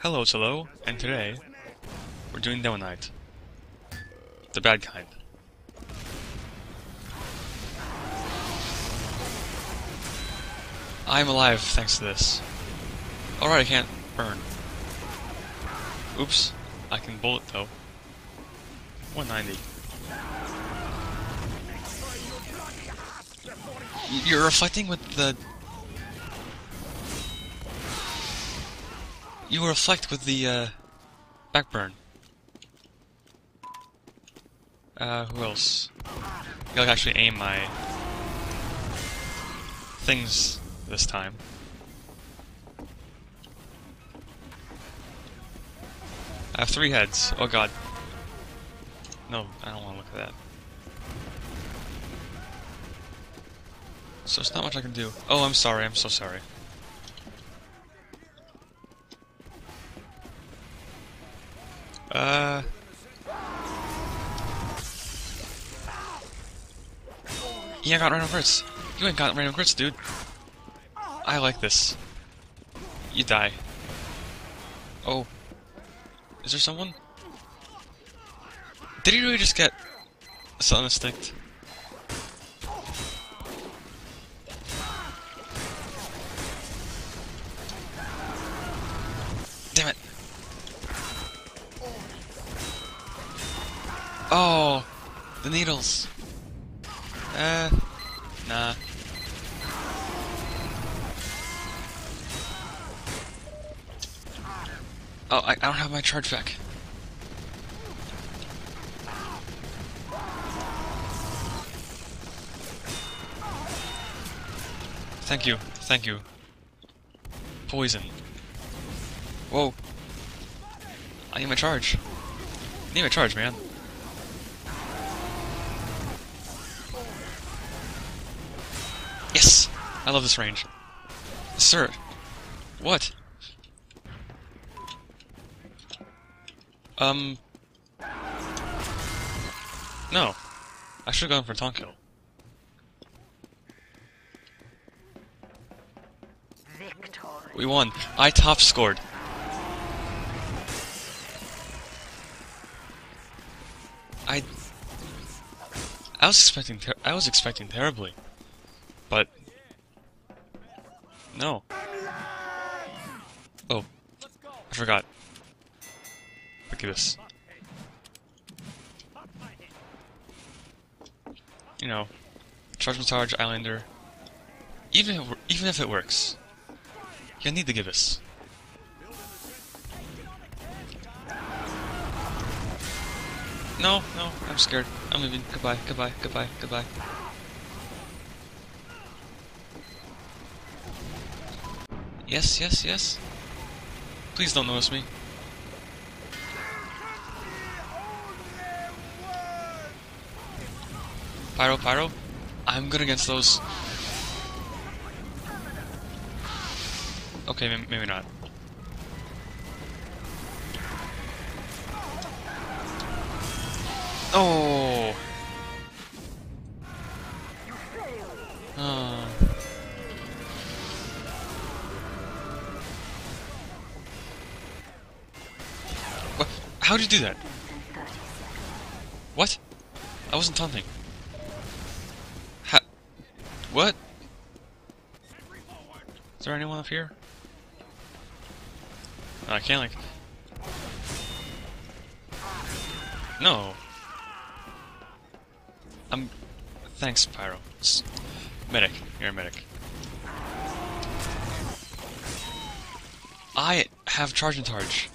Hello, Hello, and today we're doing Demo Knight. The bad kind. I'm alive thanks to this. Alright, I can't burn. Oops. I can bullet though. 190. You're reflecting with the... You reflect with the, uh... Backburn. Uh, who else? I gotta actually aim my... things this time. I have three heads. Oh god. No, I don't want to look at that. So it's not much I can do. Oh, I'm sorry. I'm so sorry. Uh. You ain't got random crits. You ain't got random crits, dude. I like this. You die. Oh. Is there someone? Did he really just get something sticked? Oh, the needles. Uh, nah. Oh, I, I don't have my charge back. Thank you, thank you. Poison. Whoa. I need my charge. I need my charge, man. I love this range. Sir. What? Um. No. I should have gone for Tonko. We won. I top scored. I. I was expecting. I was expecting terribly, I forgot. Look at this. You know, charge charge Eyelander. Even if, even if it works, you need to give us. No, no, I'm scared. I'm leaving. Goodbye, goodbye, goodbye, goodbye. Yes, yes, yes. Please don't notice me. Pyro, Pyro. I'm good against those. Okay, maybe not. Oh. How'd you do that? What? I wasn't taunting. Ha- what? Is there anyone up here? I can't like. No. I'm. Thanks, Pyro. S medic, you're a medic. I have Chargin' Targe.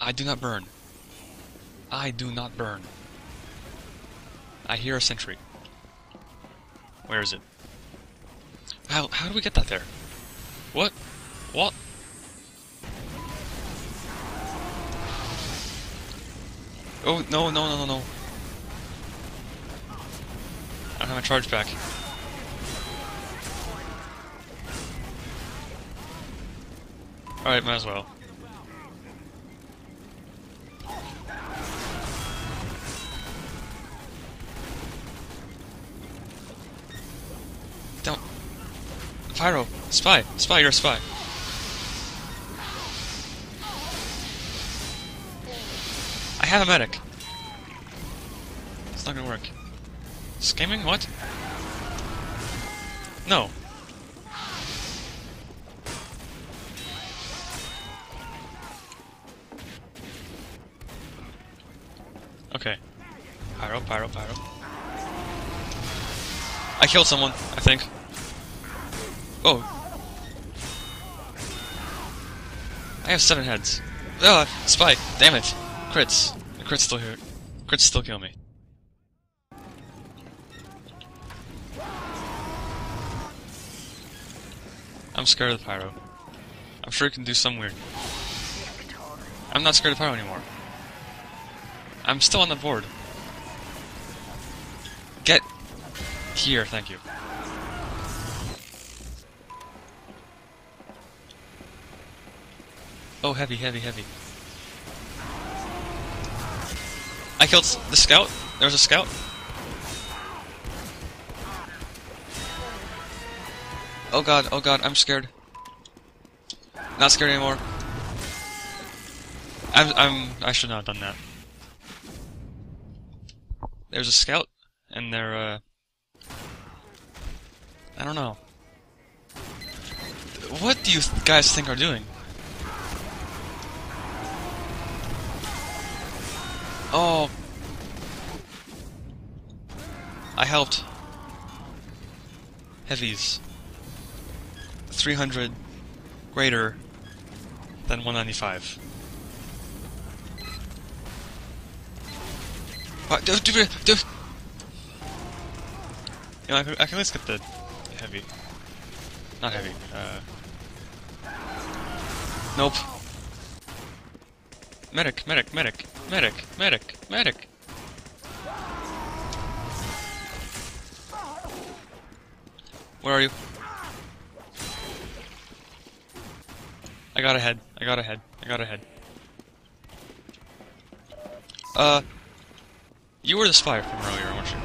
I do not burn. I do not burn. I hear a sentry. Where is it? How how do we get that there? What? What? Oh no no no no no! I don't have my charge back. Alright, might as well. Don't. Pyro! Spy! Spy, you're a spy! I have a medic. It's not gonna work. Scamming? What? No. Okay. Pyro, pyro, pyro. I killed someone, I think. Oh. I have seven heads. Ah, spy! Damn it! Crits. The crits still here. Crits still kill me. I'm scared of the pyro. I'm sure it can do some weird. I'm not scared of pyro anymore. I'm still on the board. Get here, thank you. Oh, heavy, heavy, heavy. I killed the scout. There was a scout. Oh god, oh god, I'm scared. Not scared anymore. I'm, I'm, I should not have done that. There's a scout, and they're, uh... I don't know. What do you guys think are doing? Oh. I helped. Heavies. 300 greater than 195. What? Do, do, do. You know, I can, I can at least get the heavy. Not heavy. Uh. Nope. Medic, medic, medic, medic, medic, medic. Where are you? I got ahead. I got ahead. I got ahead. Uh, you were the spy from earlier, weren't you?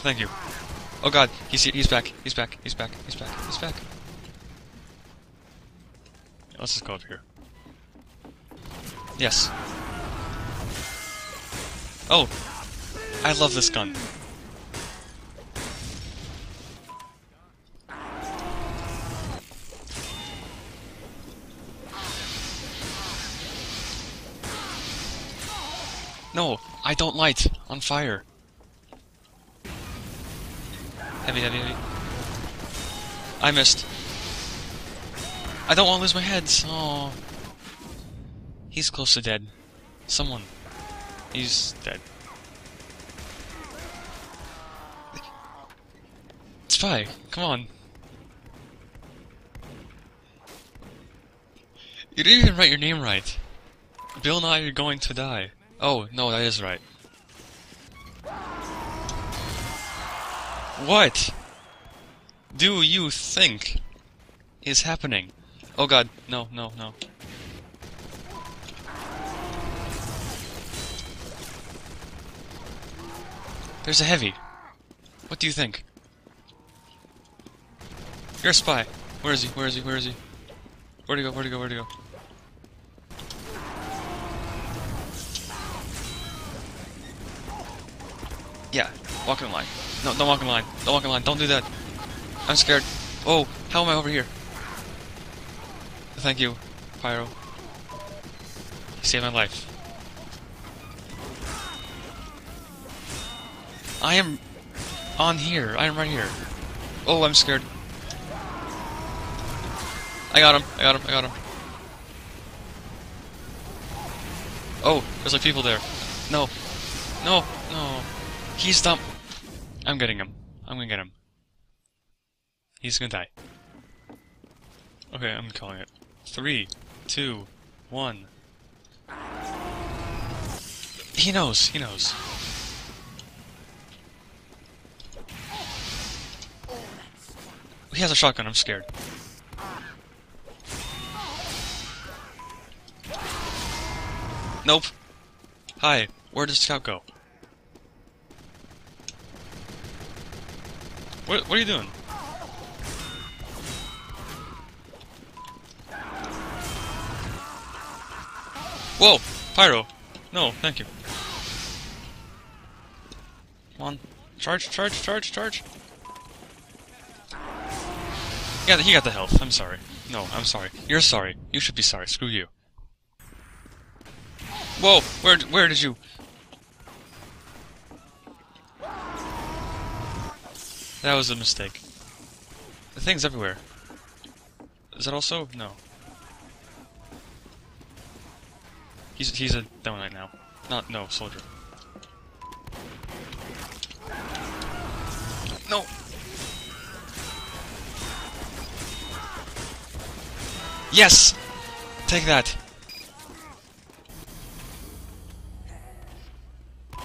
Thank you. Oh god, he's he's back. He's back. He's back. He's back. He's back. Let's just go up here. Yes. Oh, I love this gun. No, I don't light on fire. Heavy, heavy, heavy. I missed. I don't want to lose my heads. Oh. He's close to dead. Someone. He's dead. Spy, come on. You didn't even write your name right. Bill and I are going to die. Oh, no, that is right. What do you think is happening? Oh god, no, no, no. There's a heavy. What do you think? You're a spy. Where is he? Where is he? Where is he? Where'd he go? Where'd he go? Where'd he go? Yeah, walk in line. No, don't walk in line. Don't walk in line. Don't do that. I'm scared. Oh, how am I over here? Thank you, Pyro. You saved my life. I am on here. I am right here. Oh, I'm scared. I got him. I got him. I got him. Oh, there's like people there. No. No. No. He's dumb. I'm getting him. I'm gonna get him. He's gonna die. Okay, I'm calling it. Three, two, one. He knows. He knows. He has a shotgun. I'm scared. Nope. Hi. Where did Scout go? What, what are you doing? Whoa! Pyro! No, thank you. Come on. Charge, charge, charge, charge! Yeah, he got the health. I'm sorry. No, I'm sorry. You're sorry. You should be sorry. Screw you. Whoa! Where, where did you... That was a mistake. The thing's everywhere. Is that also? No. He's he's a Knight now. Not no soldier. No. Yes. Take that.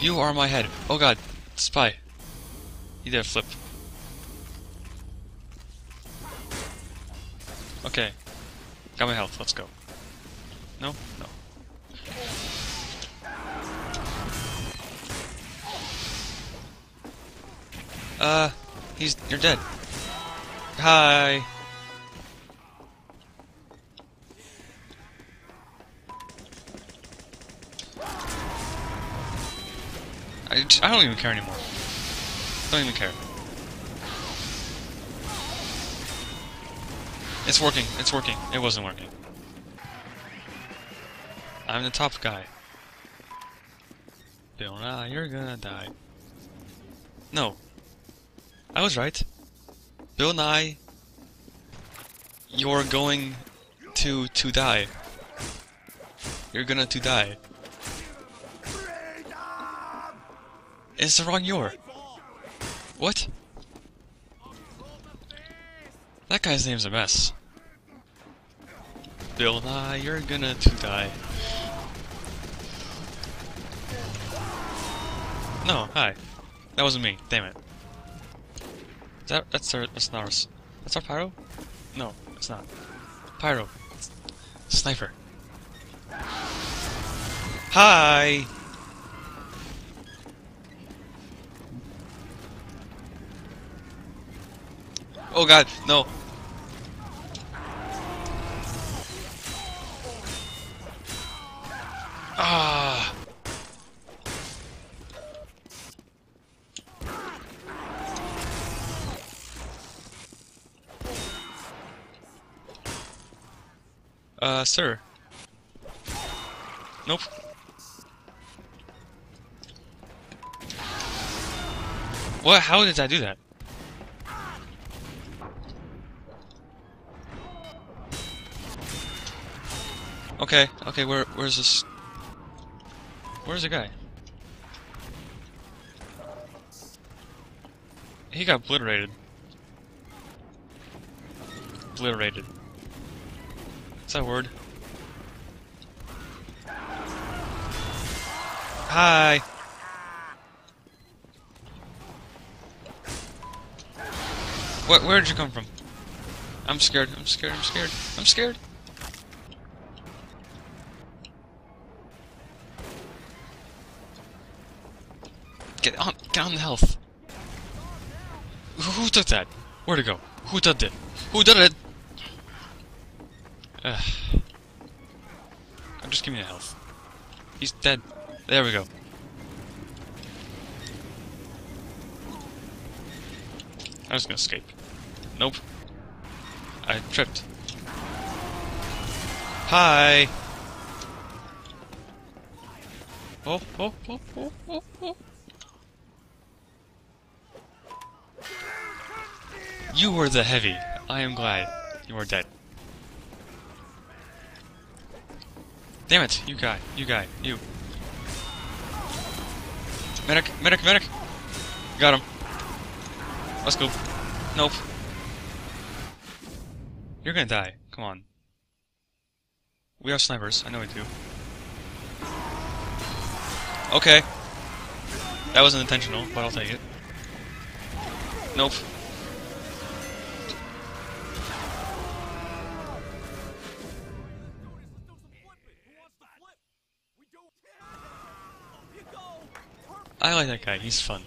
You are my head. Oh god. Spy. He did a flip. Okay. Got my health. Let's go. No? No. Uh, he's- you're dead. Hi! I I don't even care anymore. Don't even care. It's working. It's working. It wasn't working. I'm the top guy. Bill you're gonna die. No. I was right. Bill Nye, you're going to to die. You're gonna to die. It's the wrong your. What? That guy's name's a mess. Bill Nye, you're gonna to die. No, hi. That wasn't me. Damn it. That that's our that's not that's our pyro? No, it's not. Pyro. Sniper. Hi. Oh god, no. Ah. Uh, sir. Nope. What? How did I do that? Okay, okay, where, where's this? Where's the guy? He got obliterated. Obliterated. Is that word? Hi! What, where did you come from? I'm scared, I'm scared, I'm scared, I'm scared! Get on, get on the health. Who, who took that? Where'd it go? Who did it? Who did it? Ugh. Just give me the health. He's dead. There we go. I was gonna escape. Nope. I tripped. Hi. Oh, oh, oh, oh, oh, oh. You were the heavy. I am glad you are dead. Damn it, you guy, you guy, you. Medic, medic, medic! Got him. Let's go. Nope. You're gonna die. Come on. We are snipers. I know we do. Okay. That wasn't intentional, but I'll take it. Nope. I like that guy. He's fun.